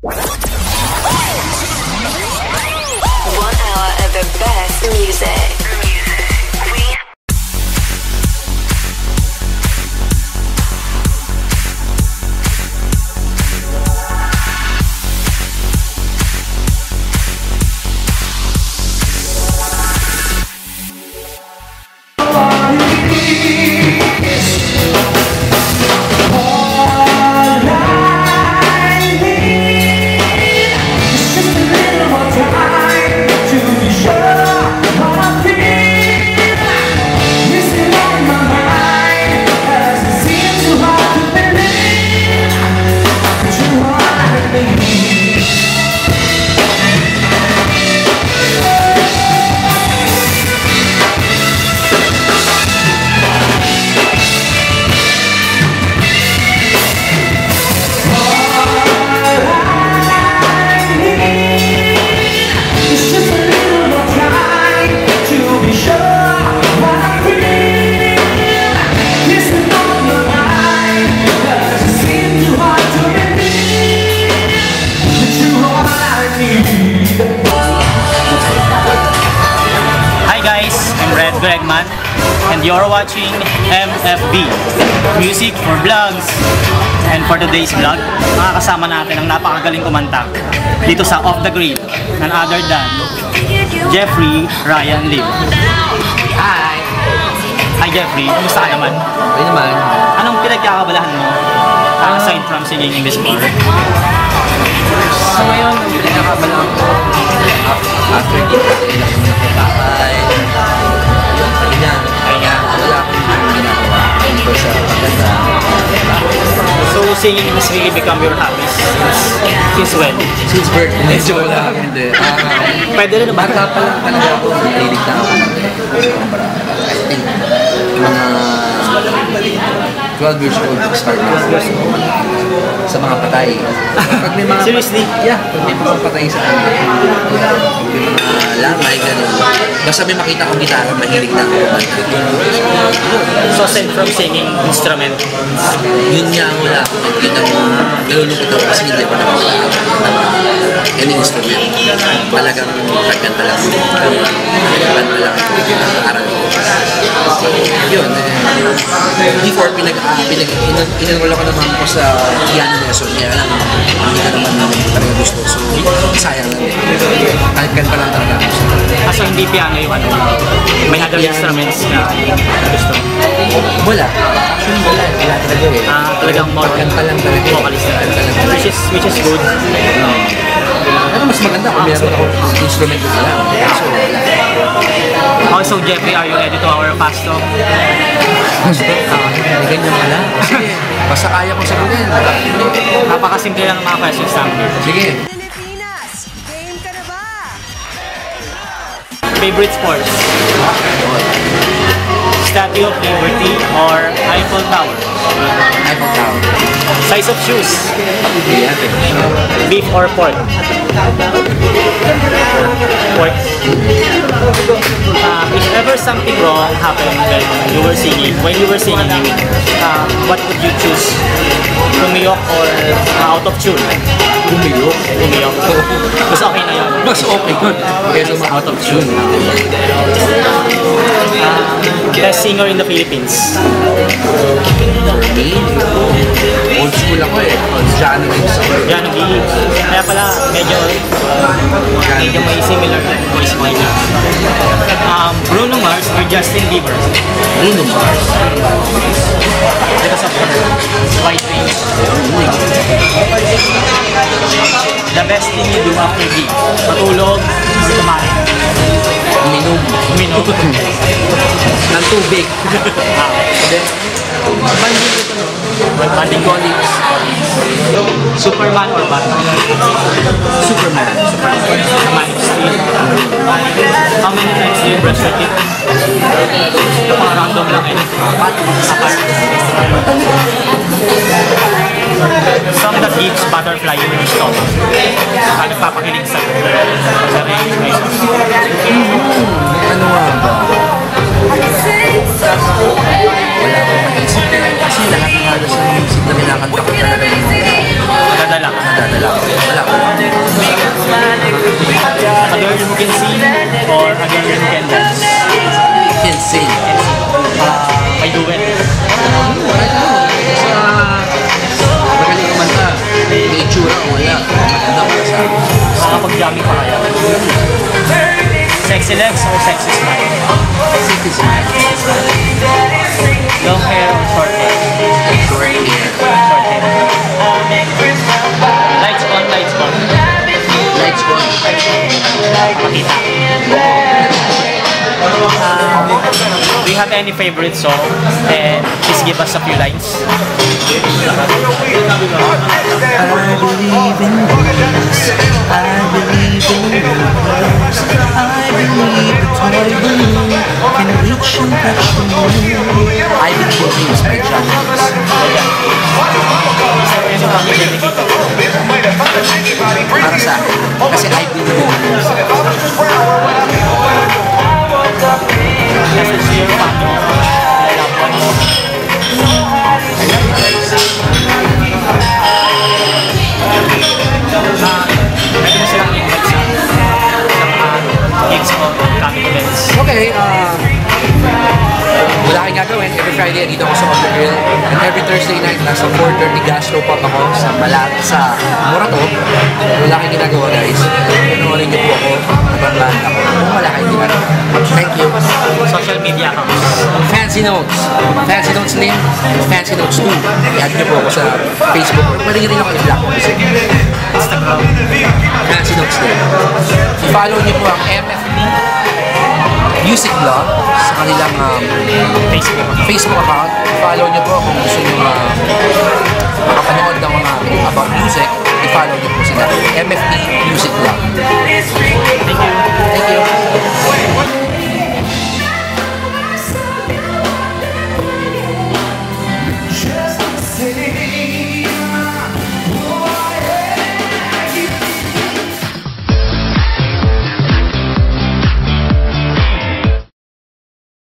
One hour of the best music. And you're watching MFB Music for Vlogs and for today's vlog, makakasama natin ang napakagaling kumanta dito sa Off the Grid none other than Jeffrey Ryan Lim Hi! Hi Jeffrey, kumusta ka naman? Okay naman. Anong pinagkakabalahan mo uh, aside from singing in this bar? So ngayon, ang pinakakabalaan ko, after kita, kailangan ko na. Yun, singing has really become your hobby since, since when? Since birth, medyo wala. Hindi. Ah, Pwede rin naman. Bata pa lang talaga ako, nagtilig na ako. Sobra. I think, mga 12 years old, start na ako sa mga patay. Pag may mga Seriously? Yeah, pag may mga patay sa amin. May mga lamay, gano'n. Basta may makita kong gitara, mahilig na ako. So aside from singing instrument, Yun nga ang wala ako. Nakikita mo, nalulungkot ako kasi hindi ako nakakalaman ng any instrument. Talagang pagkanta lang. Pagkanta lang ako. Nakaaral ko. Yun. Eh, before, pinag, ah, pinag, in- in-enroll ako naman ko sa piano lesson. Kaya lang, hindi ka naman talaga gusto. So, kaso hindi piano yung ano, may other instruments na gusto. Wala. Wala. Wala talaga eh. Ah, talagang more Pagkanta lang talaga. eh. vocalist na. Kanta. Which is, which is good. Ano mas maganda kung meron ako instrument ko lang. So. Also, Jeffrey, are you ready to our fast talk? Gusto? Ah, ganyan ka lang. Sige. Basta kaya ko sagutin. Napakasimple lang ng mga questions namin. Sige. Favorite sports? Statue of Liberty or Eiffel Tower? iPhone tower. Size of shoes? Beef or pork? Pork. Um, if ever something wrong happened when you were singing, when you were singing, um, what would you choose? Tumiyok or out of tune? Bumiyok. Tumiyok. Mas okay na yun. Mas okay yun. Kesa ma out of tune. Best singer in the Philippines. Me? Old school ako eh. Jano Gibbs ako. G. Kaya pala, medyo, medyo may similar voice mo niya. Um, Bruno Mars or Justin Bieber? Bruno Mars. Because of her white wings. The best thing you do after gig? Matulog, kumain. Uminom. Uminom. Ng tubig. Ah, Then, banding ko to no. Banding colleagues. Superman or Batman? Superman. Man of Steel. How many times do you brush your teeth? Ito mga random lang eh. Apat. Some that gives butterfly in your stomach. Ah, nagpapakilig sa sa. Ano nga ba? Wala akong maisip eh. Kasi lahat ng halos ng music na kinakanta ko talaga. Wala ko. A girl who can sing or a girl can dance. Insane. Uh, Pa kaya. Sexy legs or sexy smile? City smile. Long hair or short hair? Short hair. Short hair. Lights on, lights on. Lights on. Makita. Um, do you have any favorite song? And please give us a few lines. I Sa akin. Kasi I Believe dito ako sa On The Grill. And every Thursday night, nasa 4.30 Gastro Pub ako sa Malat, sa Morato. Wala kang ginagawa, guys. Panoorin niyo po ako. Nabanglaan ako. Kung wala kang ginagawa. Thank you. Social media accounts. Fancy Notes. Fancy Notes Link. Fancy Notes 2. I-add niyo po ako sa Facebook. Pwede niyo rin ako i-block music. Instagram. Fancy Notes Link. I-follow niyo po ang MFB Music Blog sa kanilang um, Facebook. Facebook account. I-follow niyo po kung gusto niyo uh, makapanood ng mga about music. I-follow niyo po sila. MFB Music Blog.